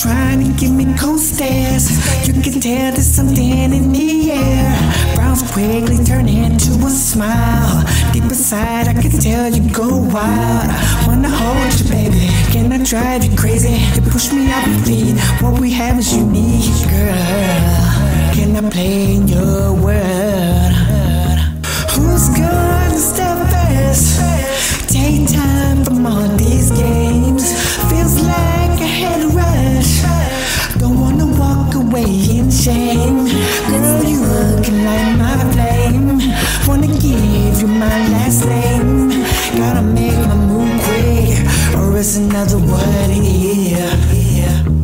trying to give me cold stares. You can tell there's something in the air. Frowns quickly turn into a smile. Deep inside, I can tell you go wild. Wanna hold you, baby. Can I drive you crazy? You push me out lead. What we have is unique, girl. Can I play in your Make my move quick, or it's another word here.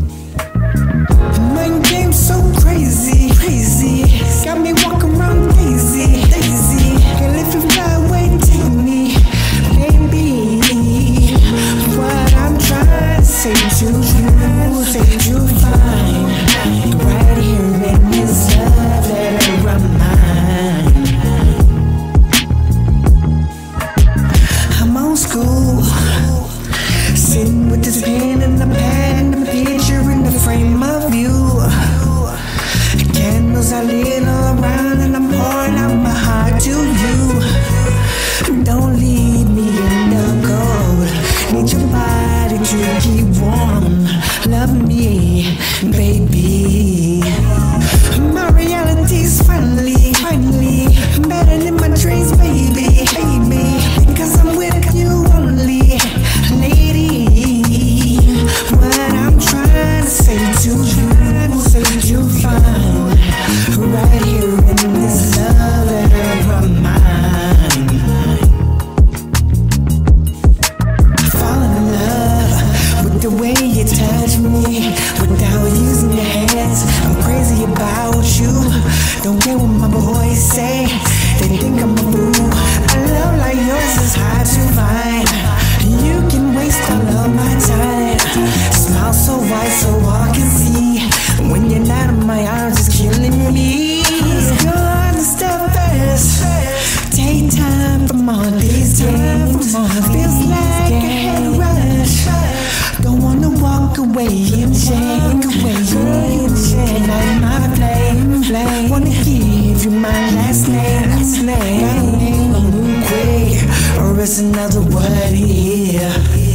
The way you touch me without using your hands. I'm crazy about you. Don't care what my boys say. They think I'm a fool. A love like yours is hard to find. You can waste all of my time. Smile so white so I can see. When you're not in my arms, it's killing me. Who's gonna step first? Take time from all these games. Name. Last name. Move quick, or it's another word here.